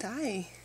Die.